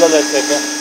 Güzel erkek ha.